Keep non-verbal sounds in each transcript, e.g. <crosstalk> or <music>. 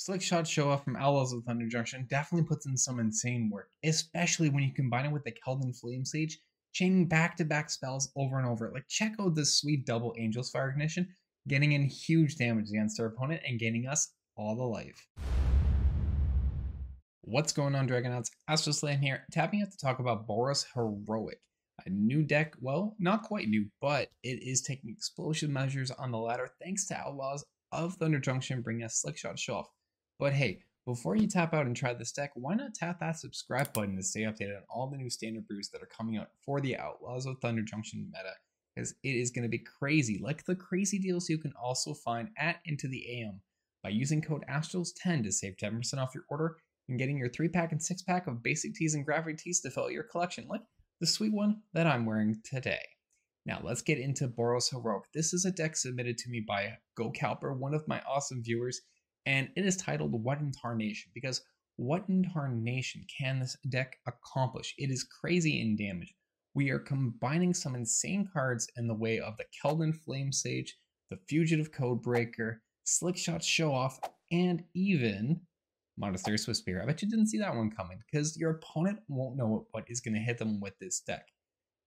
Slick Shot Show Off from Outlaws of Thunder Junction definitely puts in some insane work, especially when you combine it with the Keldon Flame Sage, chaining back to back spells over and over. Like, check out this sweet double Angel's Fire Ignition, getting in huge damage against their opponent and gaining us all the life. What's going on, Dragonauts? Astralsflame here, tapping out to talk about Boros Heroic, a new deck. Well, not quite new, but it is taking explosive measures on the ladder thanks to Outlaws of Thunder Junction bringing us Slick Shot Show Off. But hey, before you tap out and try this deck, why not tap that subscribe button to stay updated on all the new standard brews that are coming out for the Outlaws of Thunder Junction meta, because it is going to be crazy, like the crazy deals you can also find at Into the AM by using code Astrals10 to save 10% off your order and getting your 3 pack and 6 pack of basic tees and gravity tees to fill your collection, like the sweet one that I'm wearing today. Now let's get into Boros Heroic. This is a deck submitted to me by Gokalper, one of my awesome viewers and it is titled What in Tarnation because what in Tarnation can this deck accomplish? It is crazy in damage. We are combining some insane cards in the way of the Keldon Flame Sage, the Fugitive Codebreaker, Slick Shot Show Off, and even Monastery Swiftspear. I bet you didn't see that one coming because your opponent won't know what is going to hit them with this deck,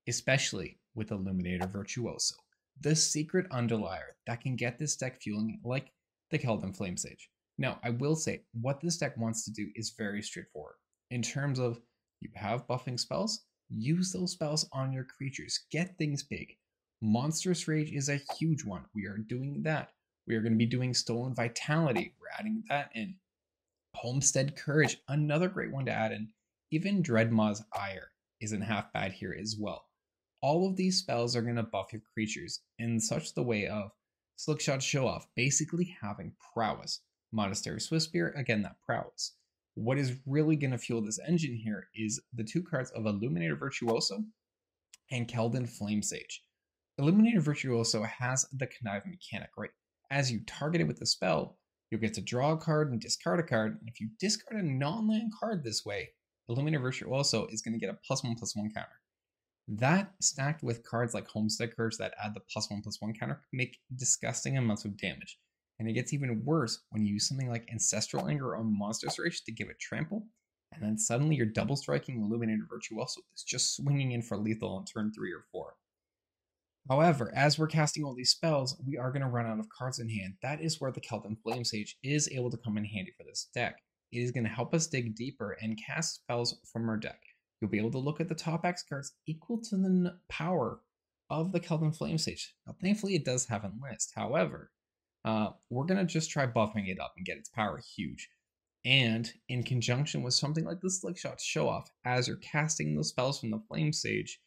especially with Illuminator Virtuoso, the secret underlier that can get this deck fueling like the them Flame Sage. Now, I will say what this deck wants to do is very straightforward. In terms of you have buffing spells, use those spells on your creatures. Get things big. Monstrous Rage is a huge one. We are doing that. We are going to be doing Stolen Vitality. We're adding that in. Homestead Courage, another great one to add in. Even Dreadmaw's Ire isn't half bad here as well. All of these spells are going to buff your creatures in such the way of Slickshot Show Off, basically having prowess. Monastery Swiftspear, again, that prowess. What is really going to fuel this engine here is the two cards of Illuminator Virtuoso and Keldon Flame Sage. Illuminator Virtuoso has the connive mechanic, right? As you target it with the spell, you'll get to draw a card and discard a card. And if you discard a non-land card this way, Illuminator Virtuoso is going to get a plus one plus one counter. That stacked with cards like Homestead Courage that add the plus one plus one counter make disgusting amounts of damage. And it gets even worse when you use something like Ancestral Anger or Monstrous Rage to give it trample, and then suddenly you're double striking Illuminator Virtuoso is just swinging in for lethal on turn 3 or 4. However, as we're casting all these spells, we are going to run out of cards in hand. That is where the Keldon Flame Sage is able to come in handy for this deck. It is going to help us dig deeper and cast spells from our deck you'll be able to look at the top X cards equal to the power of the Keldon Flame Sage. Now, thankfully, it does have a list. However, uh, we're going to just try buffing it up and get its power huge. And in conjunction with something like the Slickshot Show Off, as you're casting those spells from the Flame Sage,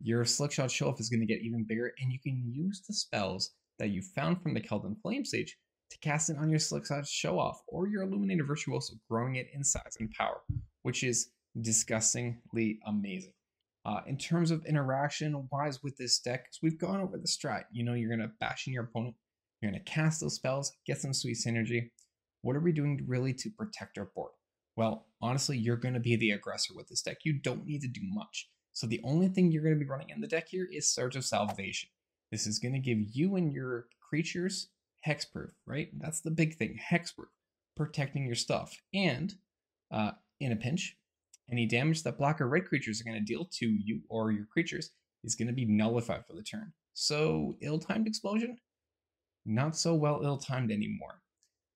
your Slickshot Show Off is going to get even bigger, and you can use the spells that you found from the Keldon Flame Sage to cast it on your Slickshot Show Off or your Illuminator Virtuoso, growing it in size and power, which is disgustingly amazing. Uh, in terms of interaction wise with this deck, so we've gone over the strat. You know, you're going to bash in your opponent, you're going to cast those spells, get some sweet synergy. What are we doing really to protect our board? Well, honestly, you're going to be the aggressor with this deck. You don't need to do much. So the only thing you're going to be running in the deck here is Surge of Salvation. This is going to give you and your creatures hexproof, right? That's the big thing, hexproof, protecting your stuff. And uh, in a pinch, any damage that black or red creatures are going to deal to you or your creatures is going to be nullified for the turn. So, ill-timed explosion? Not so well ill-timed anymore.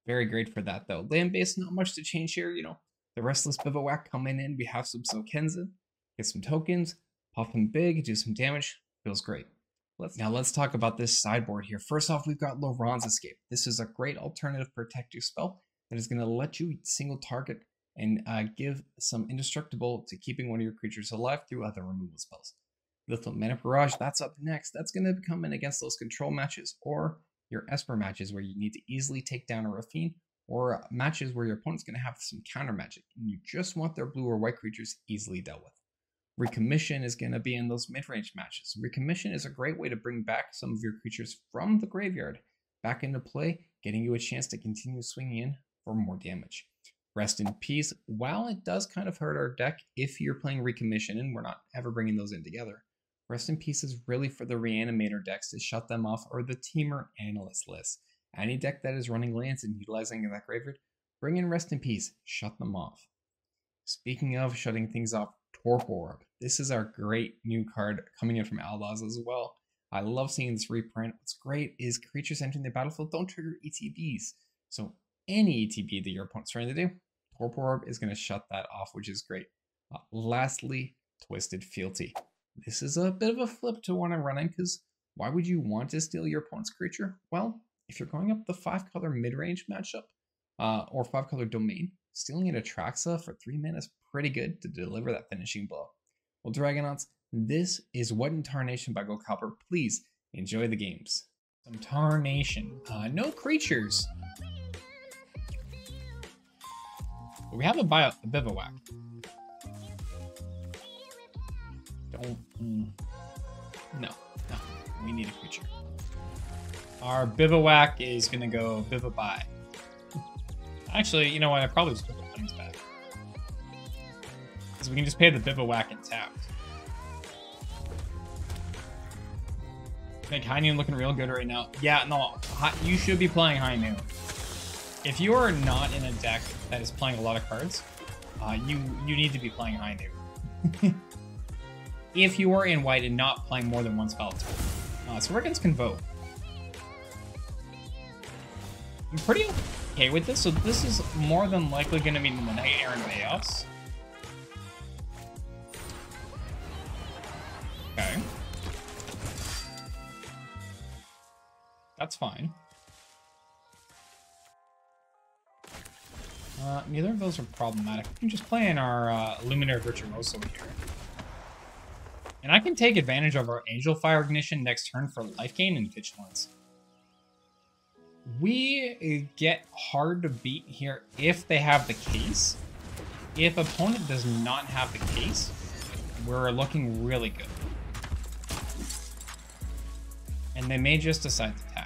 Very great for that, though. Land base, not much to change here. You know, the Restless Bivouac coming in. We have some Sokenzan, get some tokens, pop them big, do some damage. Feels great. Let's, now let's talk about this sideboard here. First off, we've got Loran's Escape. This is a great alternative protective spell that is going to let you single target and uh, give some indestructible to keeping one of your creatures alive through other removal spells. Lithomantic Barrage, that's up next. That's going to come in against those control matches or your Esper matches where you need to easily take down a Raffine or matches where your opponent's going to have some counter magic and you just want their blue or white creatures easily dealt with. Recommission is going to be in those mid-range matches. Recommission is a great way to bring back some of your creatures from the graveyard back into play, getting you a chance to continue swinging in for more damage. Rest in peace. While it does kind of hurt our deck if you're playing Recommission and we're not ever bringing those in together, Rest in Peace is really for the Reanimator decks to shut them off or the Temur Analyst list. Any deck that is running lands and utilizing that graveyard, Bring in Rest in Peace. Shut them off. Speaking of shutting things off, Torpor This is our great new card coming in from Outlaws as well. I love seeing this reprint. What's great is creatures entering the battlefield don't trigger ETBs. So any ETB that your opponent's trying to do, Torpor Orb is going to shut that off, which is great. Uh, lastly, Twisted Fealty. This is a bit of a flip to what I'm running because why would you want to steal your opponent's creature? Well, if you're going up the five color mid range matchup uh, or five color domain, stealing an Atraxa for three mana is pretty good to deliver that finishing blow. Well, Dragonauts, this is What in Tarnation by Gokalper. Please enjoy the games. Some Tarnation. Uh, no creatures. We have a, bio, a Bivouac. Don't. Mm, no, no. We need a creature. Our Bivouac is going to go Bivouac. Actually, you know what? I probably just put the things back. Because we can just pay the Bivouac and tap. Make High Noon looking real good right now. Yeah, no, you should be playing High Noon. If you are not in a deck that is playing a lot of cards, uh, you you need to be playing High Noon. <laughs> if you are in white and not playing more than one spell. Uh, so we're against Convoke. I'm pretty okay with this. So this is more than likely going to be the Night Errant Chaos. Okay. That's fine. Uh, neither of those are problematic. We can just play in our uh, Luminary Virtuoso here. And I can take advantage of our Angel Fire Ignition next turn for life gain and Vigilance. We get hard to beat here if they have the case. If opponent does not have the case, we're looking really good. And they may just decide to tap.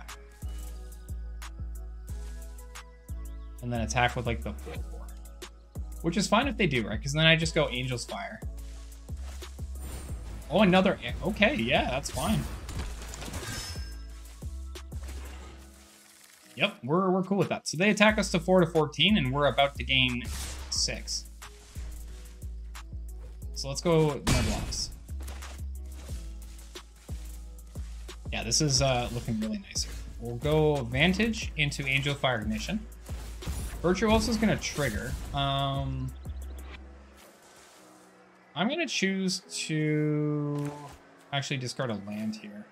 And then attack with like the 4-4. Which is fine if they do, right? Because then I just go Angel's Fire. Oh, another... Okay, yeah, that's fine. Yep, we're, we're cool with that. So they attack us to 4 to 14, and we're about to gain 6. So let's go no blocks. Yeah, this is uh, looking really nice here. We'll go Vantage into Angel Fire Ignition. Virtuoso is going to trigger. Um, I'm going to choose to actually discard a land here.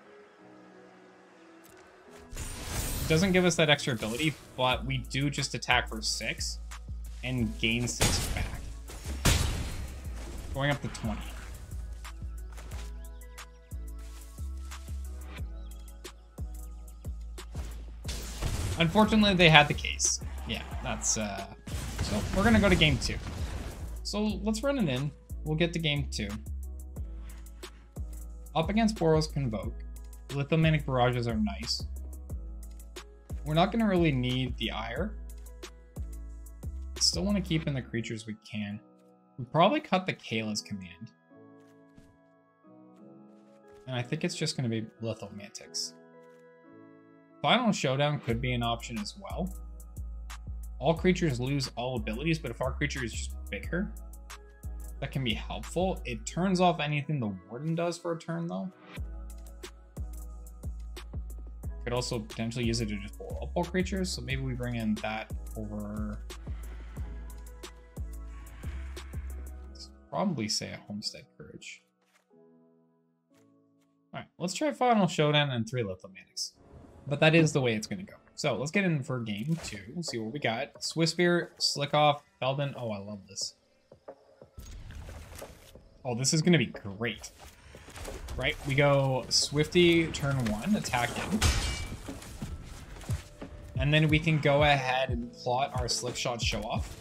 It doesn't give us that extra ability, but we do just attack for 6 and gain 6 back. Going up to 20. Unfortunately, they had the case. Yeah, that's, uh... So, we're gonna go to game two. So, let's run it in. We'll get to game two. Up against Boros Convoke. Lithomantic Barrages are nice. We're not gonna really need the Ire. Still want to keep in the creatures we can. We probably cut the Kayla's command. And I think it's just to be Lithomantics. Final Showdown could be an option as well. All creatures lose all abilities, but if our creature is just bigger, that can be helpful. It turns off anything the Warden does for a turn, though. Could also potentially use it to just blow up all creatures, so maybe we bring in that over... Probably say a Homestead Courage. Alright, let's try Final Showdown and three Lithomantics. But that is the way it's going to go. So let's get in for game two. See what we got. Swiftspear, Slick Off, Felden. Oh, I love this. Oh, this is going to be great. Right, we go Swifty turn one, attack him. And then we can go ahead and plot our Slickshot show off.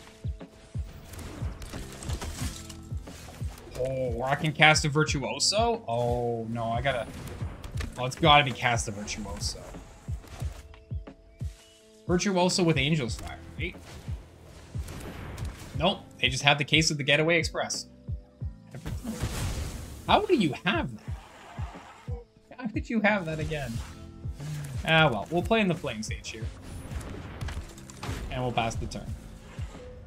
Oh, or I can cast a Virtuoso? Oh, no, I gotta... Oh, it's gotta be cast a Virtuoso. Virtuoso with Angel's Fire, right? Nope, they just have the case of the Getaway Express. How do you have that? How did you have that again? Ah, well, we'll play in the Flame Sage here. And we'll pass the turn.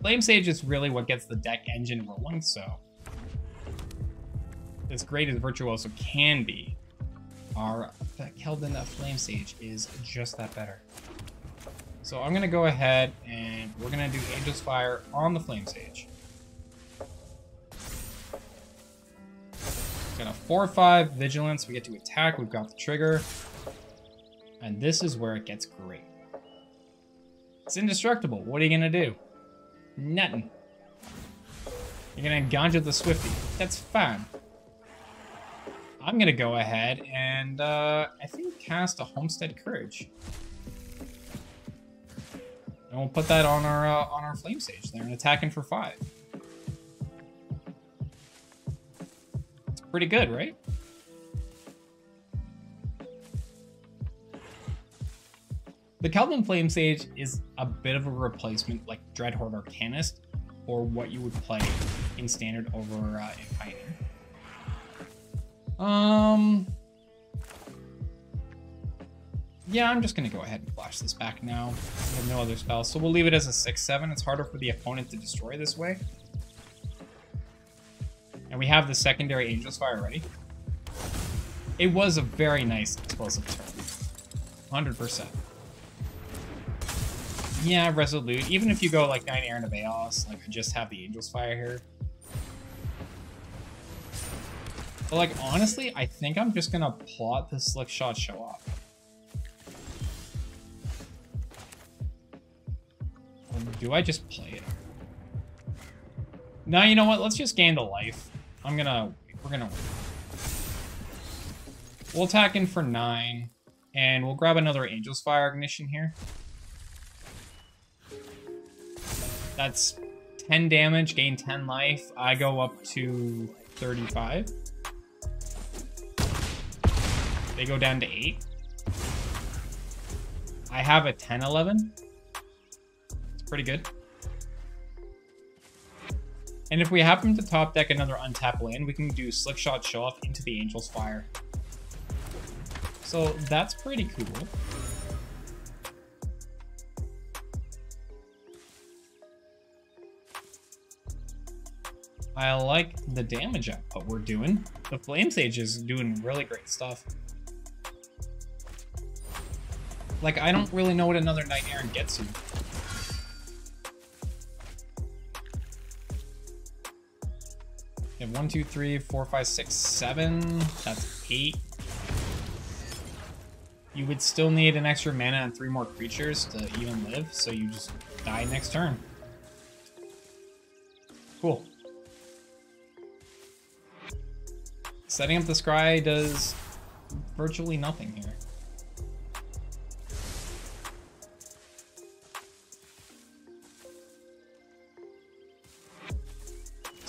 Flame Sage is really what gets the deck engine rolling, so as great as Virtuoso can be, our Keldon Flame Sage is just that better. So I'm gonna go ahead and we're gonna do Angel's Fire on the Flame Sage. Got a 4-5 Vigilance, we get to attack, we've got the trigger. And this is where it gets great. It's indestructible, what are you gonna do? Nothing. You're gonna ganja the Swifty. That's fine. I'm gonna go ahead and uh, I think cast a Homestead Courage. And we'll put that on our uh, on our Flame Sage there and attacking for five. It's pretty good, right? The Keldon Flame Sage is a bit of a replacement like Dreadhorde Arcanist or what you would play in Standard over uh, in Pioneer. Um, yeah, I'm just going to go ahead and flash this back now. We have no other spells, so we'll leave it as a 6-7. It's harder for the opponent to destroy this way. And we have the secondary Angel's Fire ready. It was a very nice explosive turn. 100%. Yeah, Resolute. Even if you go like Knight Errant of Eos, like I just have the Angel's Fire here. But like, honestly, I think I'm just gonna plot the Slick Shot show off. Do I just play it? No, you know what? Let's just gain the life. I'm gonna... We're gonna... We'll attack in for 9. And we'll grab another Angel's Fire Ignition here. That's 10 damage, gain 10 life. I go up to 35. They go down to 8. I have a 10-11. Pretty good. And if we happen to top deck another untapped land, we can do Slickshot Show Off into the Angel's Fire. So that's pretty cool. I like the damage output we're doing. The Flame Sage is doing really great stuff. Like, I don't really know what another Knight Errant gets you. Have one, two, three, four, five, six, seven. That's eight. You would still need an extra mana and three more creatures to even live, so you just die next turn. Cool. Setting up the scry does virtually nothing here.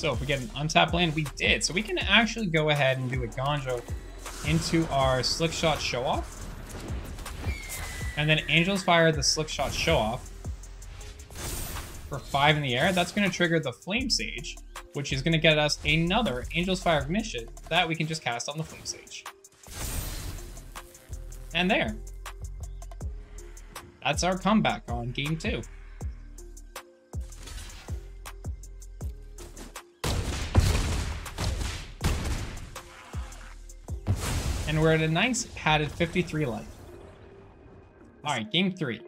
So if we get an untapped land, we did. So we can actually go ahead and do a Ganjo into our Slick Shot Show Off. And then Angel's Fire the Slick Shot Show Off for five in the air. That's going to trigger the Flame Sage, which is going to get us another Angel's Fire Ignition that we can just cast on the Flame Sage. And there. That's our comeback on game two. And we're at a nice padded 53 life. All right, game three.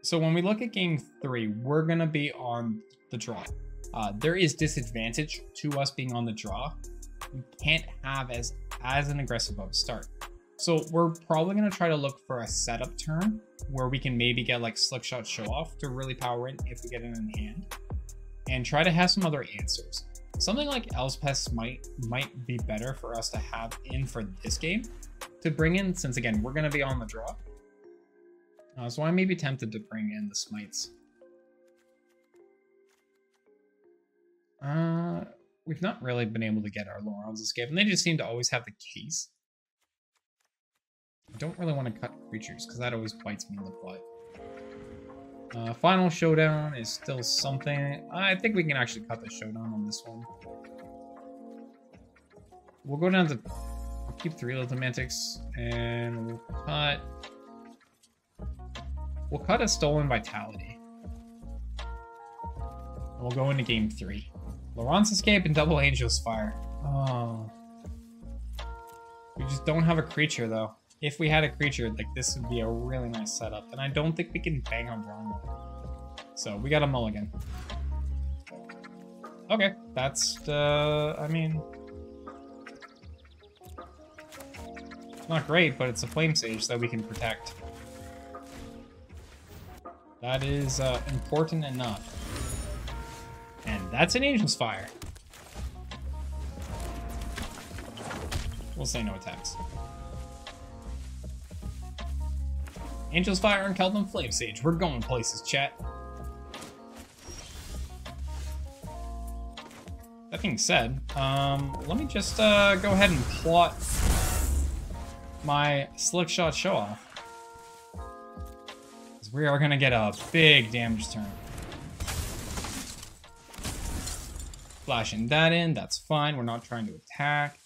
So when we look at game three, we're gonna be on the draw. Uh, there is disadvantage to us being on the draw. We can't have as, as an aggressive of a start. So we're probably gonna try to look for a setup turn where we can maybe get like slick shot show off to really power in if we get it in hand and try to have some other answers. Something like Elspeth might might be better for us to have in for this game to bring in, since again, we're going to be on the draw. Uh, so I may be tempted to bring in the Smites. Uh, we've not really been able to get our Loran's Escape, and they just seem to always have the case. I don't really want to cut creatures, because that always bites me in the butt. Uh, final showdown is still something. I think we can actually cut the showdown on this one. We'll go down to. I'll keep three Lithomantics and we'll cut. We'll cut a stolen vitality. We'll go into game three. Laurent's Escape and Double Angel's Fire. Oh. We just don't have a creature, though. If we had a creature, like, this would be a really nice setup. And I don't think we can bang on one. So, we got a mulligan. Okay, that's, uh, I mean... Not great, but it's a Flame Sage that we can protect. That is uh, important enough. And that's an Angel's Fire. We'll say no attacks. Angel's Fire and Keldon Flame Sage. We're going places, chat. That being said, um, let me just uh, go ahead and plot my Slick Shot Show Off. We are going to get a big damage turn. Flashing that in, that's fine. We're not trying to attack.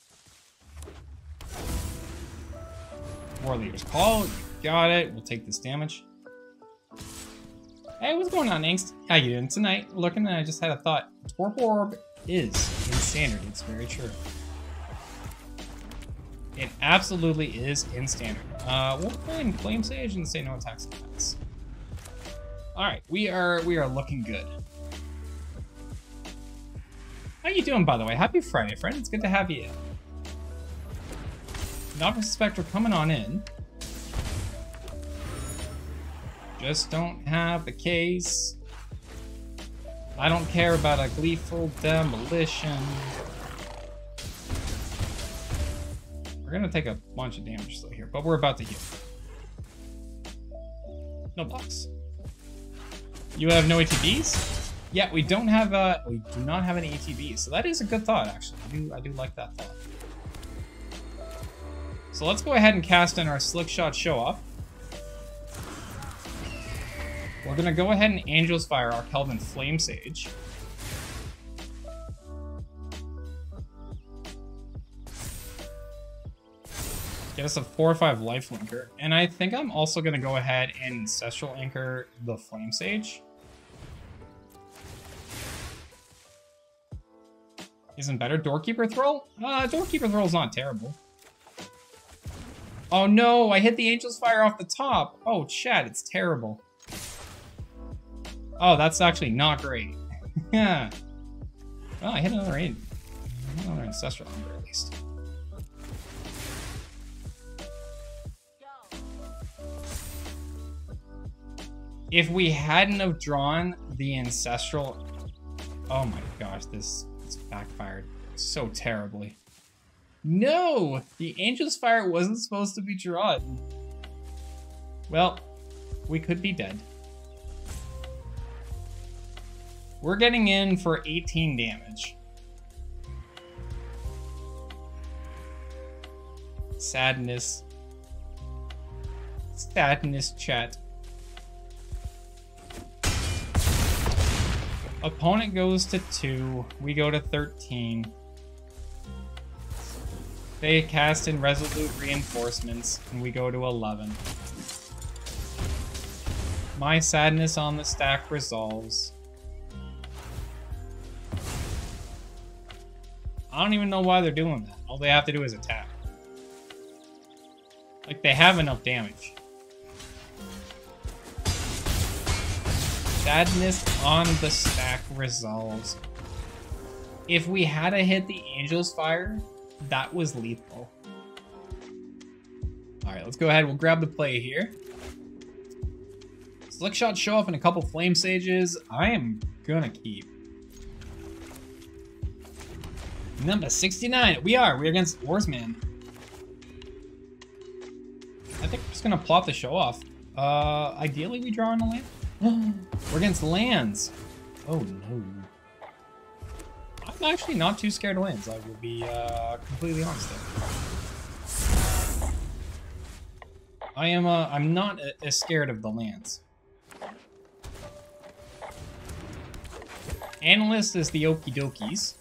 Warrior's Call, got it. We'll take this damage. Hey, what's going on, Angst? How you doing tonight? Looking, and I just had a thought. Torpor Orb is in standard. It's very true. It absolutely is in standard. Uh, we'll go in Flame Sage and say no attacks attacks. All right, we are we are looking good. How you doing, by the way? Happy Friday, friend. It's good to have you. Novice Spectre coming on in. Just don't have the case. I don't care about a gleeful demolition. We're gonna take a bunch of damage still here, but we're about to heal. No blocks. You have no ETBs? Yeah, we don't have, uh, we do not have any ETBs, so that is a good thought, actually. I do, I do like that thought. So let's go ahead and cast in our Slick Shot Show Off. We're gonna go ahead and Angel's Fire our Keldon Flame Sage. Get us a 4 or 5 life linker. And I think I'm also gonna go ahead and Ancestral Anger the Flame Sage. Isn't better. Doorkeeper Thrull? Uh, Doorkeeper is not terrible. Oh no, I hit the Angel's Fire off the top. Oh, chat, it's terrible. Oh, that's actually not great. <laughs> yeah. Well, I hit another, another Ancestral Anger at least. If we hadn't have drawn the Ancestral... Oh my gosh, this it's backfired so terribly. No! The Angel's Fire wasn't supposed to be drawn. Well, we could be dead. We're getting in for 18 damage. Sadness. Sadness chat. Opponent goes to 2. We go to 13. They cast in Resolute Reinforcements, and we go to 11. My sadness on the stack resolves. I don't even know why they're doing that. All they have to do is attack. Like, they have enough damage. Sadness on the stack resolves. If we had to hit the Angel's Fire, that was lethal. Alright, let's go ahead. We'll grab the play here. Slick shot show off in a couple Flame Sages. I am gonna keep. Number 69. We are. We're against Oarsman. I think we're just gonna plot the show off. Uh, ideally we draw on a land. <gasps> We're against lands. Oh no. I'm actually not too scared of lands, I will be uh, completely honest there. I am, uh, I'm not as scared of the lands. Analyst is the okie dokies.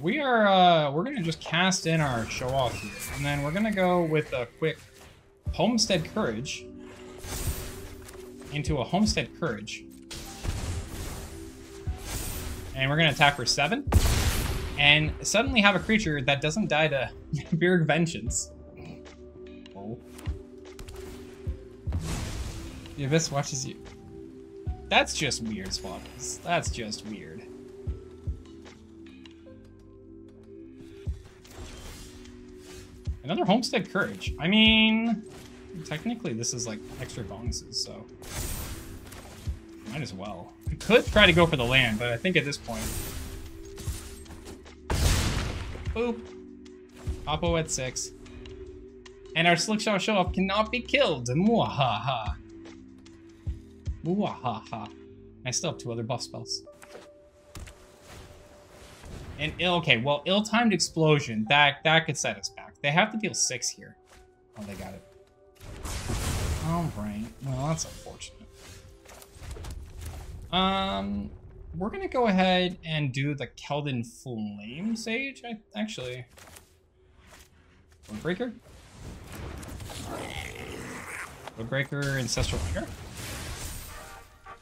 We are, uh, we're gonna just cast in our show off here, and then we're gonna go with a quick Homestead Courage into a Homestead Courage. And we're gonna attack for seven. And suddenly have a creature that doesn't die to <laughs> Beard Vengeance. Oh. The Abyss watches you. That's just weird, Swaddles. That's just weird. Another Homestead Courage. I mean, technically this is like extra bonuses, so might as well. I could try to go for the land, but I think at this point, boop, Oppo at six, and our Slickshot Show Off cannot be killed. Muahaha. Muahaha. I still have two other buff spells. And okay, well, ill-timed explosion that that could set us back. They have to deal six here. Oh, they got it. All right. Well, that's unfortunate. Um, we're gonna go ahead and do the Keldon Flame Sage. I actually. Breaker. Breaker Ancestral Anger. Oh,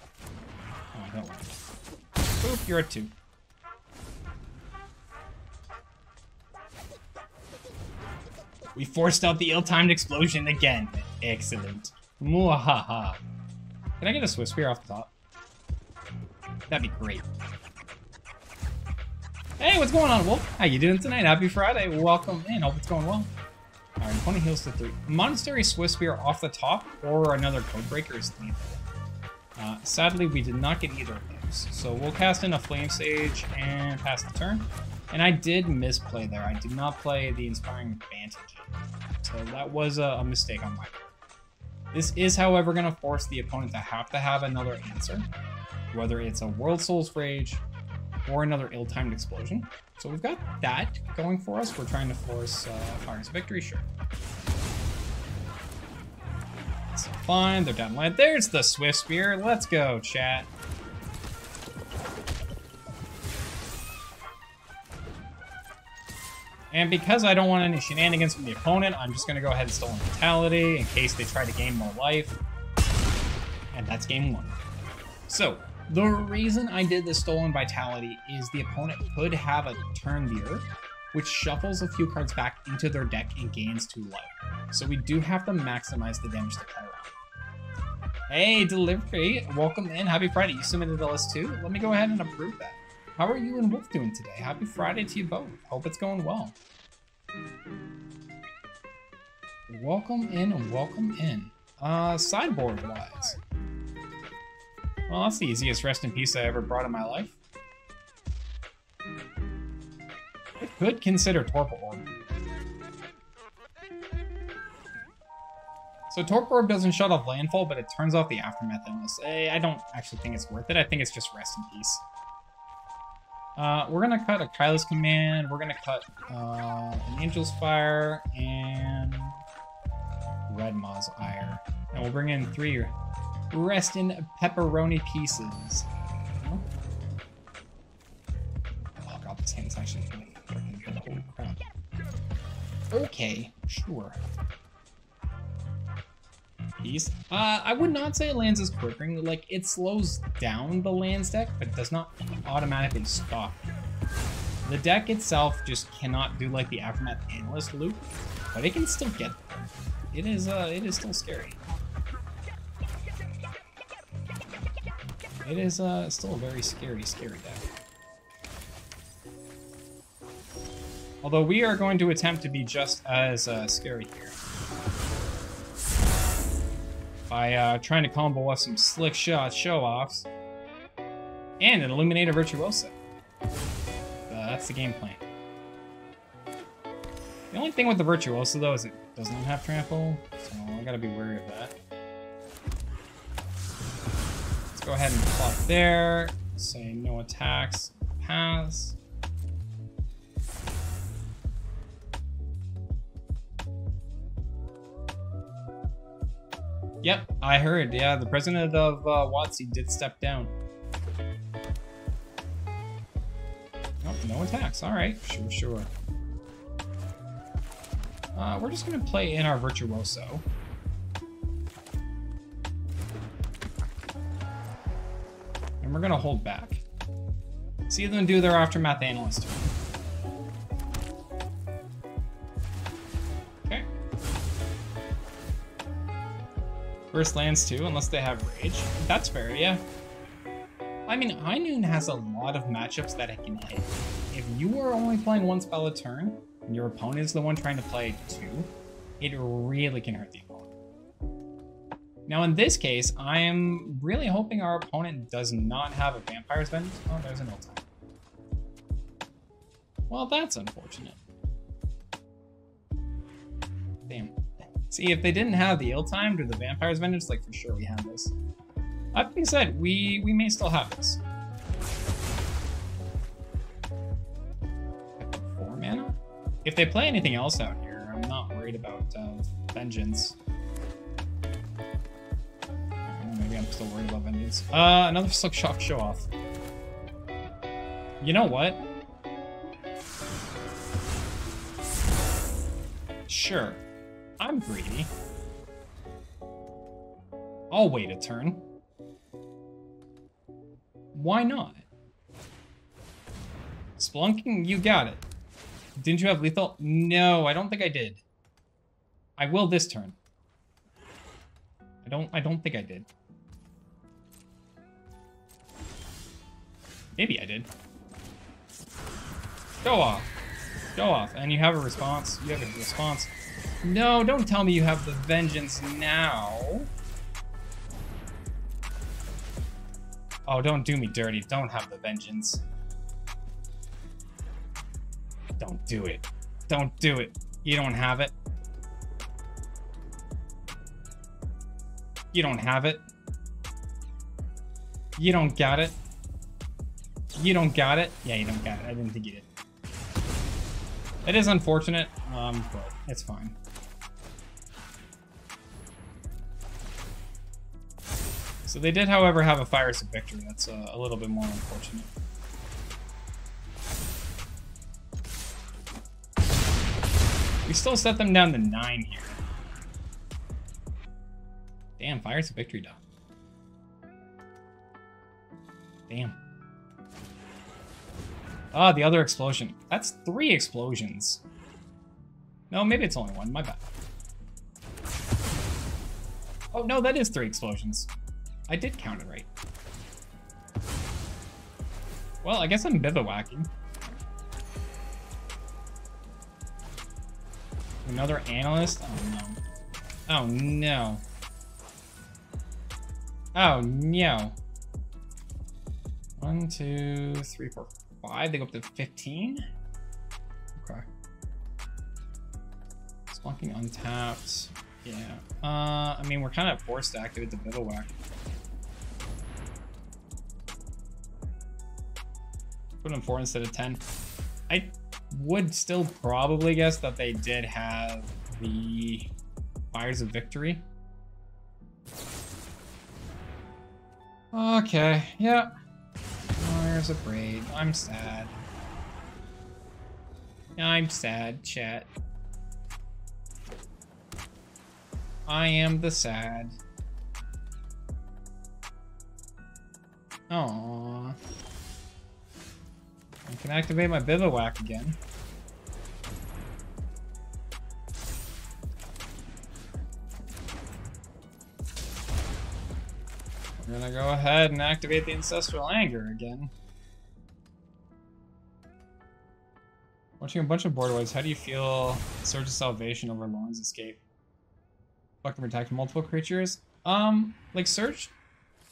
I don't want it. Boop, you're at two. We forced out the ill-timed explosion again. Excellent. Mwahaha. Can I get a Swiftspear off the top? That'd be great. Hey, what's going on, Wolf? How you doing tonight? Happy Friday. Welcome in. Hope it's going well. Alright, 20 heals to 3. Monastery Swiftspear off the top or another Codebreaker is lethal. Uh, sadly, we did not get either of those. So we'll cast in a Flame Sage and pass the turn. And I did misplay there. I did not play the Inspiring Advantage. So that was a, a mistake on my part. This is, however, going to force the opponent to have to have another answer, whether it's a Worldsoul's Rage or another ill-timed explosion. So we've got that going for us. We're trying to force uh, Fire's Victory, sure. That's fine, they're down land. There's the Swift Spear. Let's go, chat. And because I don't want any shenanigans from the opponent, I'm just going to go ahead and Stolen Vitality in case they try to gain more life. And that's game one. So, the reason I did the Stolen Vitality is the opponent could have a Turn the Earth, which shuffles a few cards back into their deck and gains two life. So we do have to maximize the damage to play around. Hey, Delivery, welcome in. Happy Friday. You submitted the list too? Let me go ahead and approve that. How are you and Wolf doing today? Happy Friday to you both. Hope it's going well. Welcome in and welcome in. Uh, sideboard wise. Well, that's the easiest rest in peace I ever brought in my life. I could consider Torpor Orb. So Torpor Orb doesn't shut off landfall, but it turns off the Aftermath Analyst. I don't actually think it's worth it. I think it's just rest in peace. Uh, we're gonna cut a Kayla's Command, we're gonna cut uh, an Angel's Fire, and Dreadmaw's Ire. And we'll bring in three rest in pepperoni pieces. Oh god, this actually freaking. Okay, sure. Piece. Uh, I would not say it lands is quivering. Like, it slows down the lands deck, but it does not automatically stop. The deck itself just cannot do like the Aftermath Analyst loop, but it can still get. It is, uh, it is still scary. It is, uh, still a very scary, scary deck. Although we are going to attempt to be just as uh, scary here by uh, trying to combo us some slick shot show-offs and an Illuminator Virtuoso. Uh, that's the game plan. The only thing with the Virtuoso, though, is it does not have trample, so I gotta be wary of that. Let's go ahead and plot there, say no attacks, pass. Yep, I heard. Yeah, the president of uh, WotC did step down. No attacks. All right, sure, sure. Uh, we're just gonna play in our Virtuoso. And we're gonna hold back. See them do their aftermath analyst. First lands too, unless they have rage. That's fair, yeah. I mean, High Noon has a lot of matchups that it can hit. If you are only playing one spell a turn, and your opponent is the one trying to play two, it really can hurt the opponent. Now in this case, I am really hoping our opponent does not have a Vampire's Vengeance. Oh, there's an Old-Time. Well, that's unfortunate. Damn. See, if they didn't have the ill-timed or the Vampire's Vengeance, like for sure we have this. That being said, we, we may still have this. Four mana? If they play anything else out here, I'm not worried about uh, Vengeance. Maybe I'm still worried about Vengeance. Uh, another Slickshot Show Off. You know what? Sure. I'm greedy. I'll wait a turn. Why not? Splunking, you got it. Didn't you have lethal? No, I don't think I did. I will this turn. I don't I don't think I did. Maybe I did. Go off. Go off. And you have a response. You have a response. No, don't tell me you have the vengeance now. Oh, don't do me dirty. Don't have the vengeance. Don't do it. Don't do it. You don't have it. You don't have it. You don't got it. You don't got it. Yeah, you don't got it. I didn't think you did. It is unfortunate, um, but it's fine. So they did, however, have a Fires of Victory. That's uh, a little bit more unfortunate. We still set them down to 9 here. Damn, Fires of Victory done. Damn. Ah, the other explosion. That's three explosions. No, maybe it's only one. My bad. Oh, no, that is three explosions. I did count it right. Well, I guess I'm bivouacking. Another analyst? Oh, no. Oh, no. Oh, no. One, two, three, four, five. They go up to 15? Okay. Splunking untapped. Yeah. Uh, I mean, we're kind of forced to activate the Bivouac. Put in 4 instead of 10. I would still probably guess that they did have the Fires of Victory. Okay, yeah. Fires of Braid. I'm sad. I'm sad, chat. I am the sad. Aww. I can activate my bivouac again. We're gonna go ahead and activate the Ancestral Anger again. Watching a bunch of boardways, how do you feel Surge of Salvation over Loran's Escape? Fuck can protect multiple creatures? Um, like Surge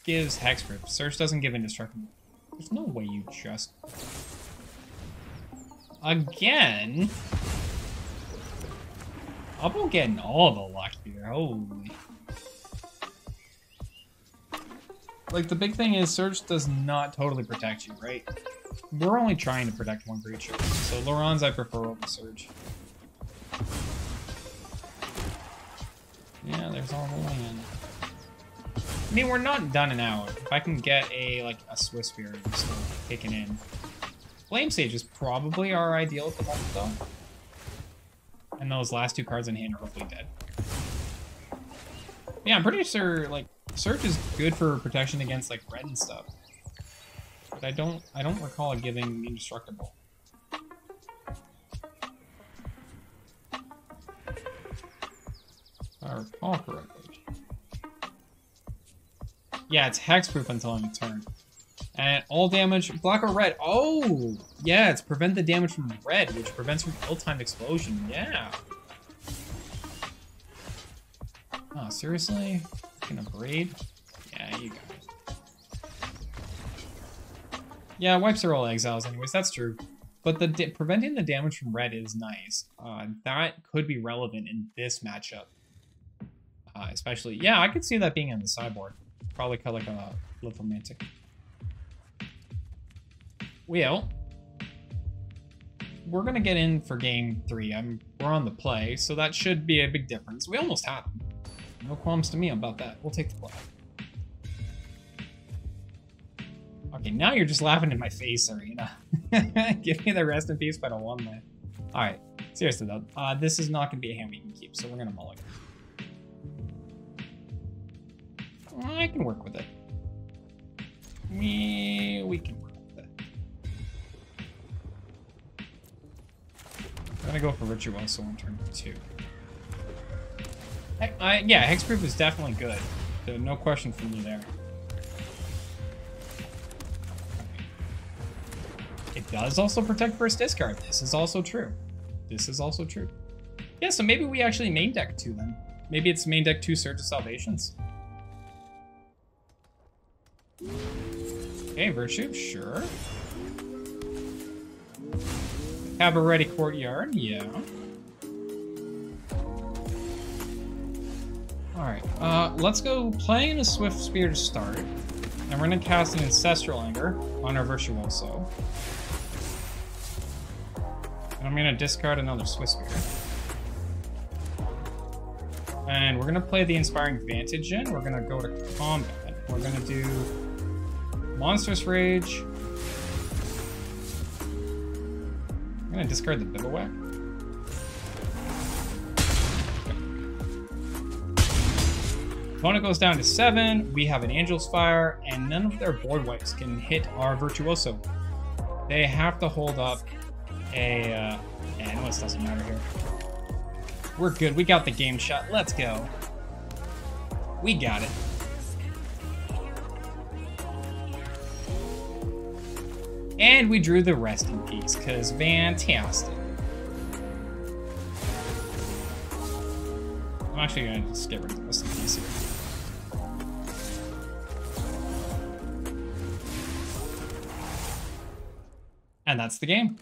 gives Hexproof. Surge doesn't give Indestructible. There's no way you just Again? I'm getting all the luck here. Holy. Like, the big thing is Surge does not totally protect you, right? We're only trying to protect one creature. So Loran's I prefer over Surge. Yeah, there's all the land. I mean, we're not done and out. If I can get a, like, a Swiftspear, I'm still kicking in. Flame Sage is probably our ideal at the moment, though. And those last two cards in hand are hopefully dead. Yeah, I'm pretty sure, like, Surge is good for protection against, like, red and stuff. But I don't I don't recall it giving indestructible. I recall correctly. Yeah, it's hexproof until end of turn. And all damage, black or red. Oh, yeah, it's prevent the damage from red, which prevents from ill-timed explosion. Yeah. Oh, seriously? Gonna braid? Yeah, you got it. Yeah, wipes are all exiles anyways, that's true. But the preventing the damage from red is nice. Uh, that could be relevant in this matchup. Uh, especially, yeah, I could see that being in the sideboard. Probably cut like a Lithomantic. Well, we're gonna get in for game three. I'm we're on the play, so that should be a big difference. We almost have them. No qualms to me about that. We'll take the play. Okay, now you're just laughing in my face, Arena. <laughs> Give me the rest in peace, but I one that. Alright, seriously though, uh, this is not gonna be a hand we can keep, so we're gonna mulligan. I can work with it. We, we can work gonna go for Virtuoso on turn two. I, I, yeah, Hexproof is definitely good. No question from me there. It does also protect first discard. This is also true. This is also true. Yeah, so maybe we actually main deck two then. Maybe it's main deck two Surge of Salvations. Okay, Virtue, sure. Cabaretti Courtyard, yeah. Alright, uh, let's go playing a Swiftspear to start. And we're gonna cast an Ancestral Anger on our Virtuoso. And I'm gonna discard another Swiftspear. And we're gonna play the Inspiring Vantage in. We're gonna go to combat. We're gonna do Monstrous Rage. Gonna discard the Bivouac. Opponent goes down to seven. We have an Angel's Fire, and none of their board wipes can hit our Virtuoso. They have to hold up a. Uh, and this doesn't matter here. We're good. We got the game shot. Let's go. We got it. And we drew the rest in peace, because fantastic. I'm actually going to just get rid of the rest in peace here. And that's the game.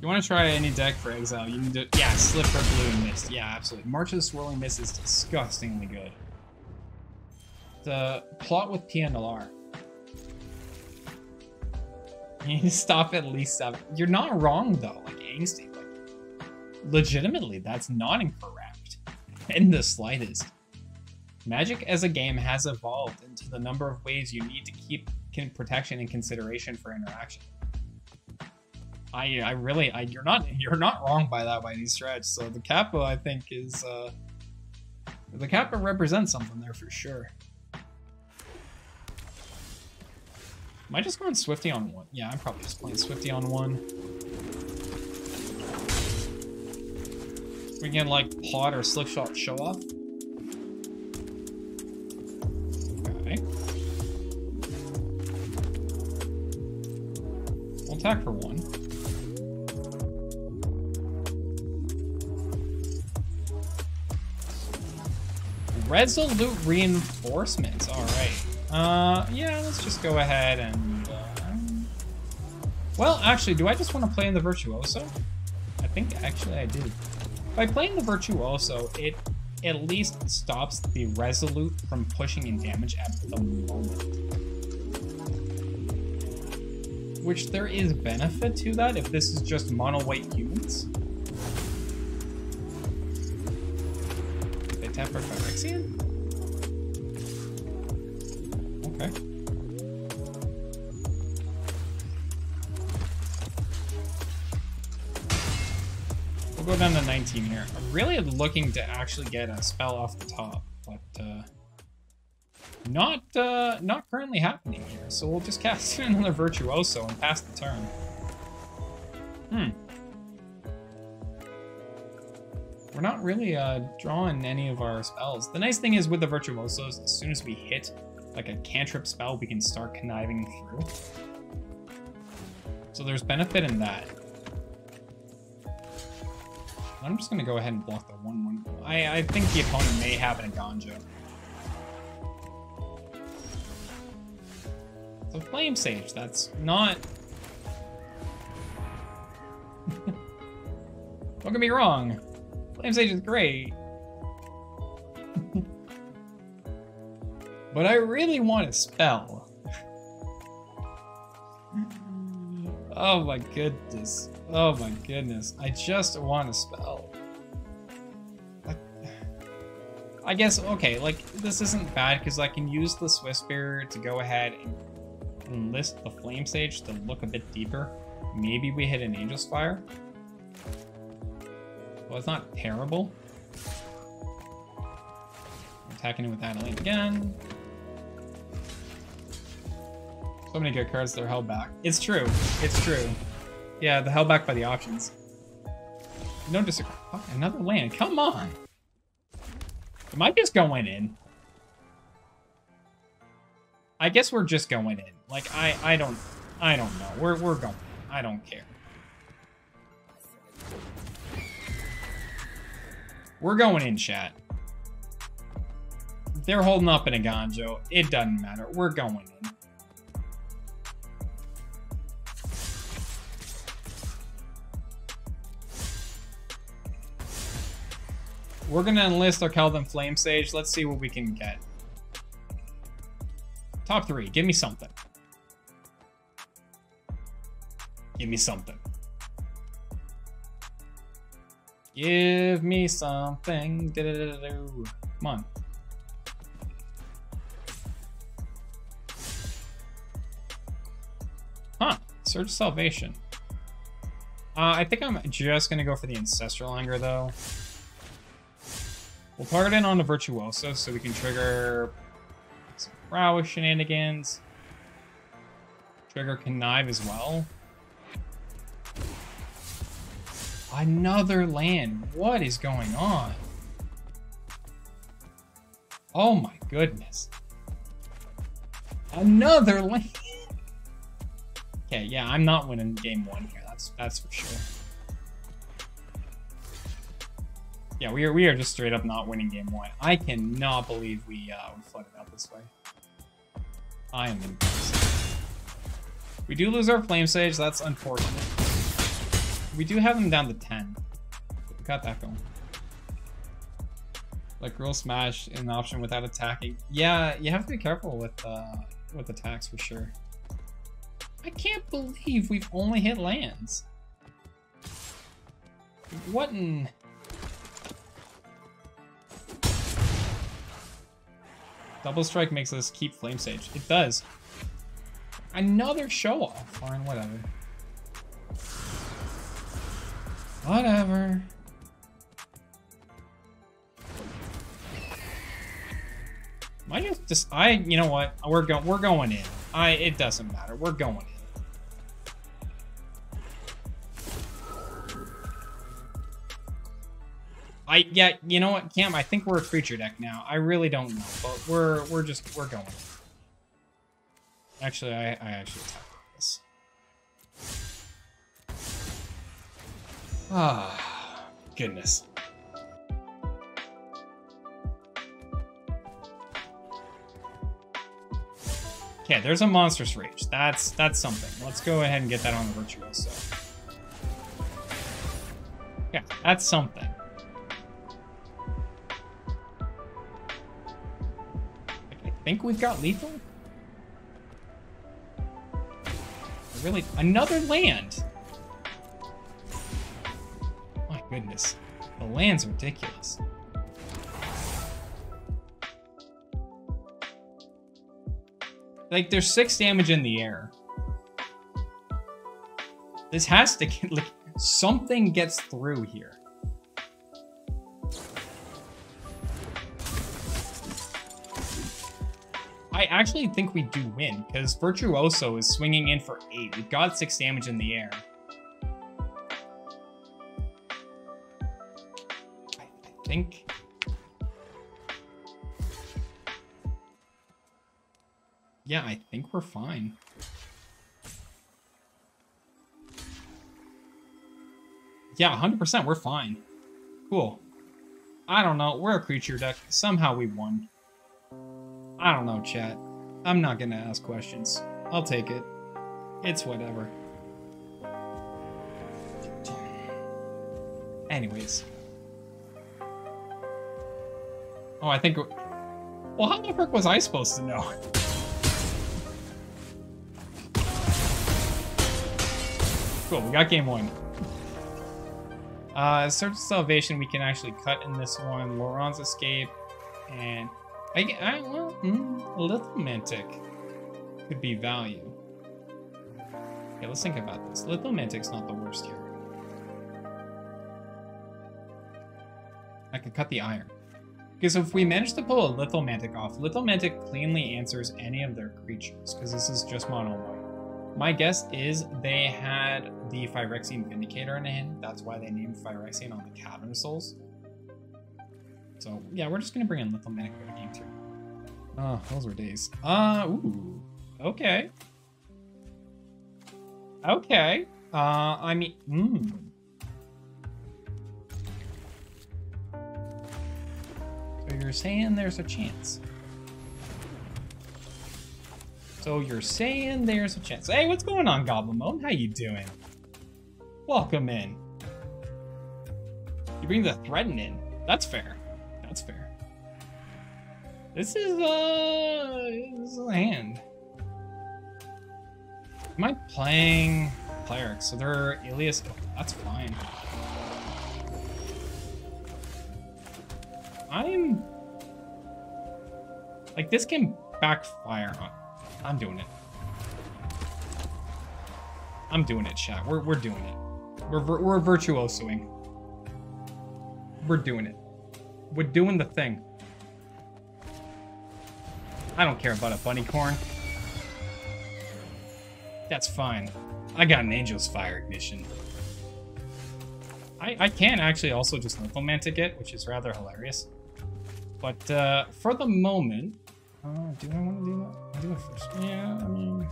You want to try any deck for Exile, you need to... Yeah, Slip for Blue, and Mist. Yeah, absolutely. March of the Swirling Mist is disgustingly good. The plot with PNLR. You need to stop at least seven. You're not wrong though, like angsty. Like, legitimately, that's not incorrect in the slightest. Magic as a game has evolved into the number of ways you need to keep protection and consideration for interaction. I I really I you're not <laughs> you're not wrong by that by any stretch. So the kappa I think is uh the kappa represents something there for sure. Am I just going Swifty on one? Yeah, I'm probably just playing Swifty on one. We can like pot or Slickshot Show Off. Okay. We'll attack for one. Resolute reinforcements. All right. Uh, yeah, let's just go ahead and... Uh, well, actually, do I just want to play in the Virtuoso? I think actually I do. By playing the Virtuoso, it at least stops the Resolute from pushing in damage at the moment. Which there is benefit to that if this is just mono-white humans. They tap for Phyrexian? 19 here. I'm really looking to actually get a spell off the top, but uh, Not, uh, not currently happening here, so we'll just cast <laughs> another Virtuoso and pass the turn. Hmm. We're not really, uh, drawing any of our spells. The nice thing is with the Virtuosos, as soon as we hit, like, a cantrip spell, we can start conniving through. So there's benefit in that. I'm just gonna go ahead and block the 1-1. I, I think the opponent may have an Eiganjo. So Flame Sage, that's not... <laughs> Don't get me wrong. Flame Sage is great. <laughs> but I really want a spell. <laughs> oh my goodness. Oh my goodness. I just want a spell. I guess, okay, like, this isn't bad because I can use the Swiftspear to go ahead and enlist the Flame Sage to look a bit deeper. Maybe we hit an Angel's Fire. Well, it's not terrible. Attacking it with Adeline again. So many good cards that are held back. It's true. It's true. Yeah, the held back by the options. No disagree. another land. Come on. Am I just going in? I guess we're just going in. Like I I don't I don't know. We're we're going. I don't care. We're going in, chat. They're holding up in Eiganjo. It doesn't matter. We're going in. We're gonna enlist our Keldon Flame Sage. Let's see what we can get. Top three. Give me something. Give me something. Give me something. Da -da -da Come on. Huh. Surge Salvation. Uh, I think I'm just going to go for the Ancestral Anger, though. We'll target in on the Virtuoso so we can trigger some Prowess shenanigans. Trigger Connive as well. Another land. What is going on? Oh my goodness. Another land. <laughs> okay, yeah, I'm not winning game one here. That's that's for sure. Yeah, we are we are just straight up not winning game one. I cannot believe we uh we flooded out this way. I am impressed. We do lose our flame sage, that's unfortunate. We do have them down to 10. We got that going. Like real smash an option without attacking. Yeah, you have to be careful with uh with attacks for sure. I can't believe we've only hit lands. What in Double strike makes us keep Flame Sage. It does. Another show off. Fine, whatever. Whatever. I just, just I you know what? We're going we're going in. I it doesn't matter. We're going in. I yeah, you know what, Cam? I think we're a creature deck now. I really don't know, but we're we're just we're going. Actually, I I actually attacked this. Ah, goodness. Okay, there's a monstrous rage. That's that's something. Let's go ahead and get that on the virtuoso. Yeah, that's something. Think we've got lethal? Really? Another land? My goodness. The land's ridiculous. Like, there's six damage in the air. This has to get, like, something gets through here. I actually think we do win, because Virtuoso is swinging in for 8. We've got 6 damage in the air. I, I think... Yeah, I think we're fine. Yeah, 100%, we're fine. Cool. I don't know, we're a creature deck. Somehow we won. I don't know, chat. I'm not gonna ask questions. I'll take it. It's whatever. Anyways. Oh, I think... Well, how the frick was I supposed to know? Cool, we got game one. Uh, Surge of Salvation, we can actually cut in this one. Laurent's Escape, and I, I well, mm, Lithomantic could be value. Okay, let's think about this. Lithomantic's not the worst here. I could cut the iron. Okay, so if we manage to pull a Lithomantic off, Lithomantic cleanly answers any of their creatures, because this is just mono white. My guess is they had the Phyrexian Vindicator in hand. That's why they named Phyrexian on the Cavern Souls. So, yeah, we're just going to bring in Lithomantic for the game too. Oh, those were days. Uh, ooh. Okay. Okay. Uh, I mean, hmm. So you're saying there's a chance. So you're saying there's a chance. Hey, what's going on, Goblin Mode? How you doing? Welcome in. You bring the threaten in. That's fair. That's fair. This is, uh, this is a hand. Am I playing cleric? So they're Ilias. Oh, that's fine. I'm like this can backfire I'm doing it. I'm doing it, chat. We're, we're doing it. We're, we're virtuosoing. We're doing it. We're doing the thing. I don't care about a bunny corn. That's fine. I got an Angel's Fire Ignition. I, I can actually also just Lithomantic it, which is rather hilarious. But uh, for the moment, uh, do I want to do that? I'll do it first. Yeah, I mean...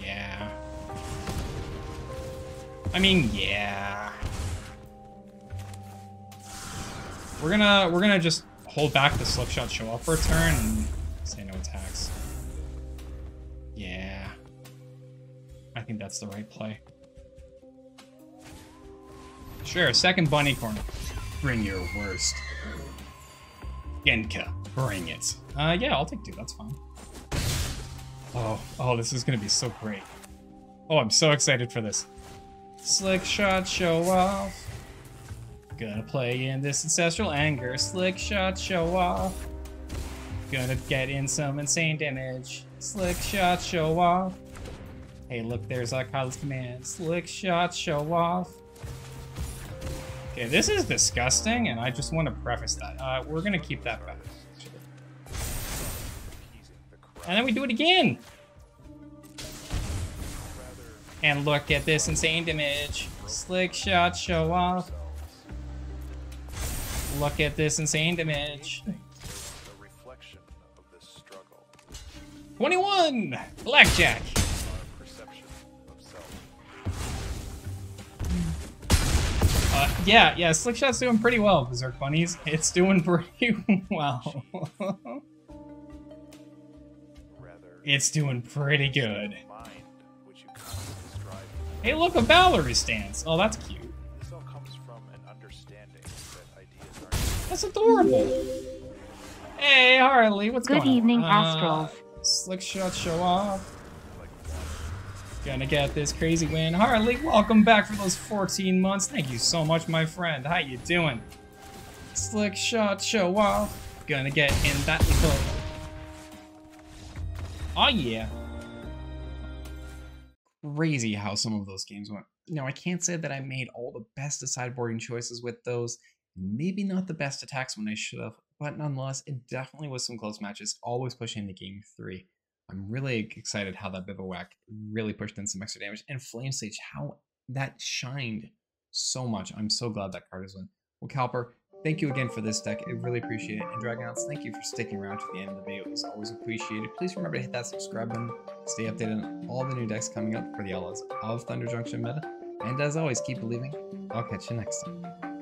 Yeah. I mean, yeah. We're gonna we're gonna just hold back the Slickshot Show Off for a turn and say no attacks. Yeah. I think that's the right play. Sure, second bunny corner. Bring your worst. Genka. Bring it. Uh, yeah, I'll take two. That's fine. Oh, oh, this is gonna be so great. Oh, I'm so excited for this. Slickshot, show off. Gonna play in this ancestral anger. Slickshot, show off. Gonna get in some insane damage. Slickshot, show off. Hey, look, there's our Kayla's command. Slickshot, show off. Okay, this is disgusting, and I just want to preface that. Uh, we're gonna keep that back. And then we do it again. And look at this insane damage. Slickshot, show off. Look at this insane damage. 21! Blackjack! Uh, yeah, yeah, Slickshot's doing pretty well, Berserk Bunnies. It's doing <laughs> pretty well. It's doing pretty good. Hey, look, a Valerie stance. Oh, that's cute. That's adorable. Hey, Harley, what's good going on? Good evening, uh, Slickshot, show off. Gonna get this crazy win. Harley, welcome back for those 14 months. Thank you so much, my friend. How you doing? Slickshot, show off. Gonna get in that little Oh yeah. Crazy how some of those games went. Now I can't say that I made all the best sideboarding choices with those. Maybe not the best attacks when I should have, but nonetheless, it definitely was some close matches, always pushing the game three. I'm really excited how that Bivouac really pushed in some extra damage. And Flame Sage, how that shined so much. I'm so glad that card is win. Well, Gokalper, thank you again for this deck. I really appreciate it. And Dragonauts, thank you for sticking around to the end of the video. It's always appreciated. Please remember to hit that subscribe button. Stay updated on all the new decks coming up for the Outlaws of Thunder Junction meta. And as always, keep believing. I'll catch you next time.